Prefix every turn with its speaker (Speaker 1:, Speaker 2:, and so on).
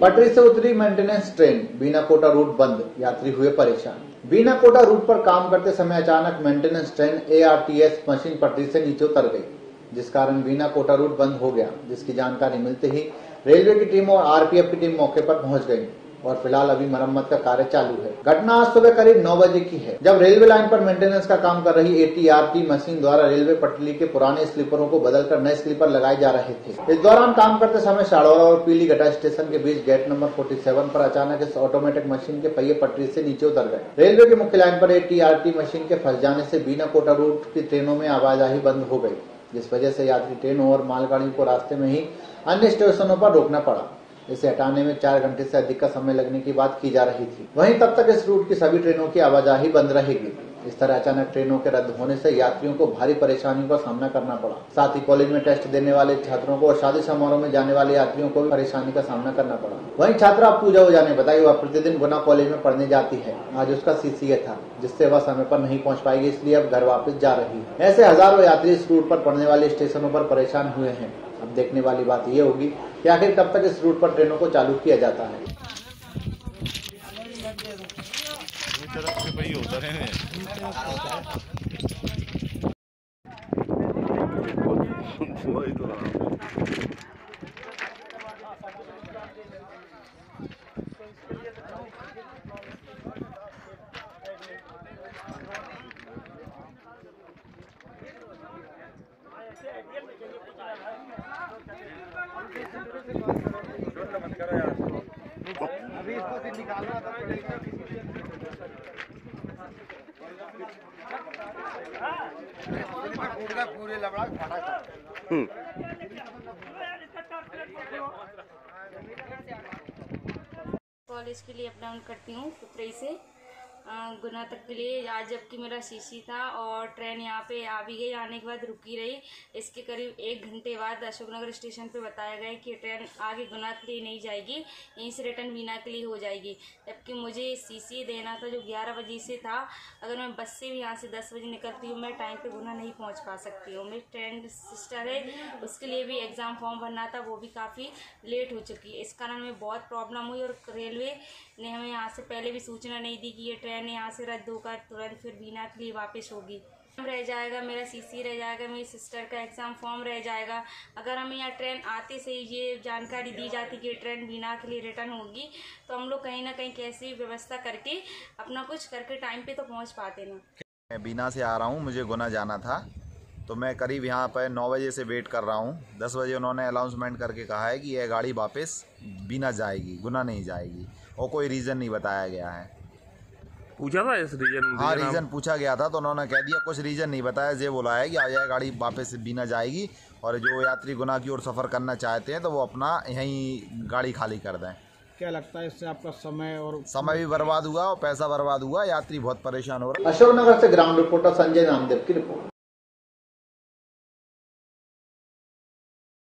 Speaker 1: पटरी से उतरी maintenance train Bina Kota route बंद, यात्री हुए परेशान। बीना कोटा रूट पर काम करते समय अचानक मेंटेनेंस ट्रेन एआरटीएस मशीन पटरी से नीचे उतर गई, जिस कारण बीना कोटा रूट बंद हो गया, जिसकी जानकारी मिलते ही रेलवे की टीम और आरपीएफ की टीम मौके पर पहुँच गई। और फ़िलहाल अभी मरम्मत का कार्य चालू है। घटना आज सुबह करीब 9 बजे की है, जब रेलवे लाइन पर मेंटेनेंस का काम कर रही एटीआरटी मशीन द्वारा रेलवे पटरी के पुराने स्लीपरों को बदलकर नए स्लीपर लगाए जा रहे थे। इस दौरान काम करते समय शाड़ौरा और पीली घटा स्टेशन के बीच गेट नंबर 47 पर अचानक इस ऑटोमेटिक मशीन के पहिए पटरी से नीचे उतर गए। रेलवे की मुख्य लाइन पर एटीआरटी मशीन के फंस जाने से बिना कोटा रूट की ट्रेनों में आवाजाही बंद हो गई, जिस वजह से यात्री ट्रेनों और मालगाड़ियों को रास्ते में ही अन्य स्टेशनों पर रोकना पड़ा। इसे हटाने में चार घंटे से अधिक का समय लगने की बात की जा रही थी। वहीं तब तक इस रूट की सभी ट्रेनों की आवाजाही बंद रहेगी। इस तरह अचानक ट्रेनों के रद्द होने से यात्रियों को भारी परेशानियों का सामना करना पड़ा। साथ ही कॉलेज में टेस्ट देने वाले छात्रों को और शादी समारोह में जाने वाले यात्रियों को भी परेशानी का सामना करना पड़ा। वहीं छात्रा पूजा ओझा ने बताई, वह प्रतिदिन गुना कॉलेज में पढ़ने जाती है। आज उसका सीसीए था, जिससे वह समय पर नहीं पहुँच पाएगी, इसलिए अब घर वापस जा रही है। ऐसे हज़ारों यात्री इस रूट पर पड़ने वाले स्टेशनों पर परेशान हुए हैं। अब देखने वाली बात ये होगी कि आखिर कब तक इस रूट पर ट्रेनों को चालू किया जाता है?
Speaker 2: होता है वही तो रहा
Speaker 3: कॉलेज के लिए अप डाउन करती हूँ पुत्री से। गुना तक के लिए आज जबकि मेरा सीसी था और ट्रेन यहाँ पे आ भी गई, आने के बाद रुकी रही। इसके करीब एक घंटे बाद अशोकनगर स्टेशन पे बताया गया कि ट्रेन आगे गुना के लिए नहीं जाएगी, यहीं से रिटर्न बीना के लिए हो जाएगी। जबकि मुझे सीसी देना था जो ग्यारह बजे से था। अगर मैं बस से भी यहाँ से दस बजे निकलती हूँ, मैं टाइम पर गुना नहीं पहुँच पा सकती हूँ। मेरी ट्रेन सिस्टर है, उसके लिए भी एग्ज़ाम फॉर्म भरना था, वो भी काफ़ी लेट हो चुकी है। इस कारण हमें बहुत प्रॉब्लम हुई और रेलवे ने हमें यहाँ से पहले भी सूचना नहीं दी कि ये ट्रेन यहाँ से रद्द होकर तुरंत फिर बीना के लिए वापस होगी। रह जाएगा, मेरा सीसी रह जाएगा, मेरी सिस्टर का एग्ज़ाम फॉर्म रह जाएगा। अगर हमें यहाँ ट्रेन आते से ही ये जानकारी दी जाती कि ट्रेन बिना के लिए रिटर्न होगी तो हम लोग कहीं ना कहीं कैसी व्यवस्था करके अपना कुछ करके टाइम पे तो पहुँच पाते ना।
Speaker 4: मैं बीना से आ रहा हूँ, मुझे गुना जाना था। तो मैं करीब यहाँ पर नौ बजे से वेट कर रहा हूँ। दस बजे उन्होंने अनाउंसमेंट करके कहा है कि यह गाड़ी वापस बिना जाएगी, गुना नहीं जाएगी। और कोई रीज़न नहीं बताया गया है।
Speaker 2: पूछा था इस रीजन
Speaker 4: हाँ रीज़न पूछा गया था तो उन्होंने कह दिया कुछ रीज़न नहीं बताया ये बोला है कि आ जाए गाड़ी वापस बीना जाएगी और जो यात्री गुना की ओर सफ़र करना चाहते हैं तो वो अपना यहीं गाड़ी खाली कर दें।
Speaker 5: क्या लगता है इससे आपका समय और
Speaker 4: समय भी बर्बाद हुआ और पैसा बर्बाद हुआ यात्री बहुत परेशान हो रहा है।
Speaker 1: अशोकनगर से ग्राउंड रिपोर्टर संजय नामदेव की रिपोर्ट।